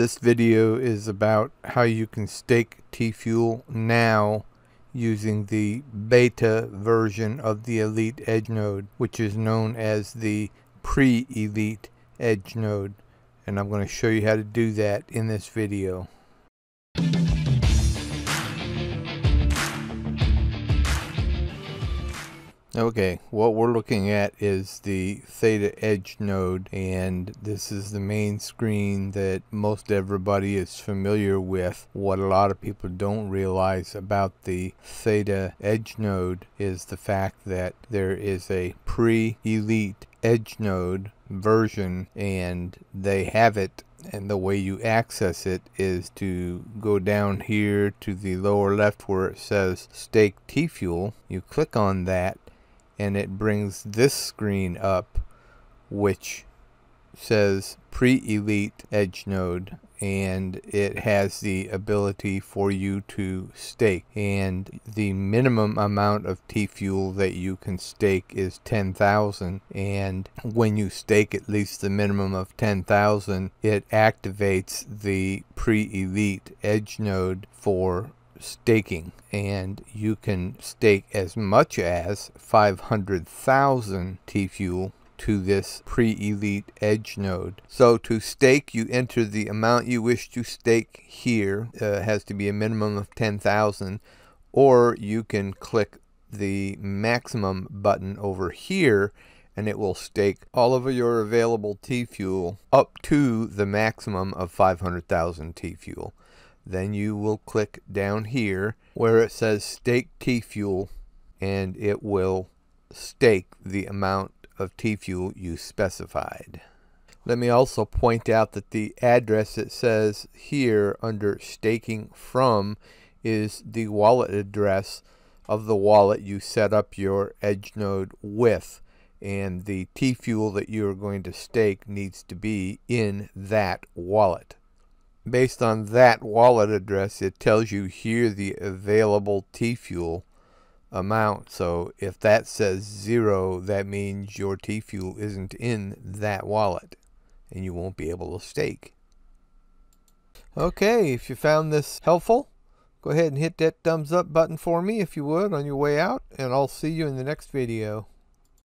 This video is about how you can stake T-Fuel now using the beta version of the Elite Edge node, which is known as the pre-Elite Edge node. And I'm going to show you how to do that in this video. Okay, what we're looking at is the Theta Edge node and this is the main screen that most everybody is familiar with. What a lot of people don't realize about the Theta Edge node is the fact that there is a pre-elite Edge node version and they have it and the way you access it is to go down here to the lower left where it says stake T-Fuel. You click on that and it brings this screen up which says pre-elite edge node and it has the ability for you to stake. And the minimum amount of T-fuel that you can stake is 10,000 and when you stake at least the minimum of 10,000 it activates the pre-elite edge node for staking and you can stake as much as 500,000 T-Fuel to this pre-elite edge node. So to stake you enter the amount you wish to stake here uh, has to be a minimum of 10,000 or you can click the maximum button over here and it will stake all of your available T-Fuel up to the maximum of 500,000 T-Fuel. Then you will click down here where it says stake T-Fuel and it will stake the amount of T-Fuel you specified. Let me also point out that the address it says here under staking from is the wallet address of the wallet you set up your edge node with and the T-Fuel that you are going to stake needs to be in that wallet based on that wallet address, it tells you here the available T-Fuel amount. So if that says zero, that means your T-Fuel isn't in that wallet and you won't be able to stake. Okay, if you found this helpful, go ahead and hit that thumbs up button for me if you would on your way out, and I'll see you in the next video.